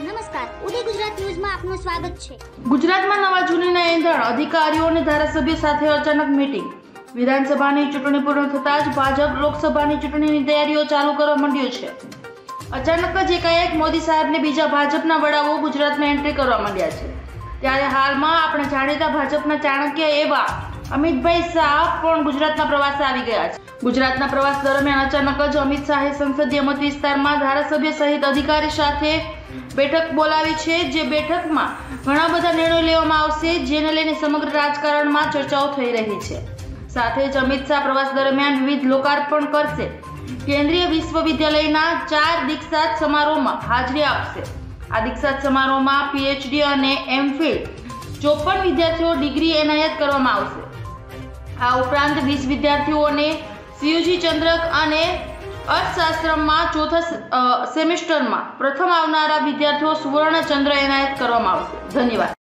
નમસ્કાર. વિધાનસભાની ચૂંટણી પૂર્ણ થતાં જ ભાજપ લોકસભાની ચૂંટણીની તૈયારીઓ ચાલુ કરવા માંડ્યો છે. અચાનક જ એકાએક મોદી સાહેબને બીજા ભાજપના વડાઓ ગુજરાતમાં એન્ટ્રી કરવા માંડ્યા છે. ત્યારે હાલમાં આપણે જાણીતા ભાજપના ચાણક્ય એવા અમિતભાઈ શાહ પણ ગુજરાતના પ્રવાસે આવી ગયા છે. ગુજરાતના પ્રવાસ દરમિયાન અચાનક જ અમિત શાહે સંસદીય મત વિસ્તારમાં ધારાસભ્ય સહિત અધિકારી સાથે બેઠક બોલાવી છે, જે બેઠકમાં ઘણા બધા નિર્ણયો લેવામાં આવશે, જેને લઈને સમગ્ર રાજકારણમાં ચર્ચાઓ થઈ રહી છે. સાથે જ અમિત શાહ પ્રવાસ દરમિયાન વિવિધ લોકાર્પણ કરશે. કેન્દ્રીય વિશ્વવિદ્યાલયના ચાર દીક્ષાંત સમારોહમાં હાજરી આપશે. આ દીક્ષાંત સમારોહમાં પીએચડી અને એમફિલ ચોપન વિદ્યાર્થીઓ ડિગ્રી એનાયત કરવામાં આવશે. આ ઉપરાંત વીસ વિદ્યાર્થીઓને સીયુજી ચંદ્રક અને અર્થશાસ્ત્રમાં ચોથા સેમેસ્ટરમાં પ્રથમ આવનારા વિદ્યાર્થીઓ સુવર્ણ ચંદ્ર એનાયત કરવામાં આવશે. ધન્યવાદ.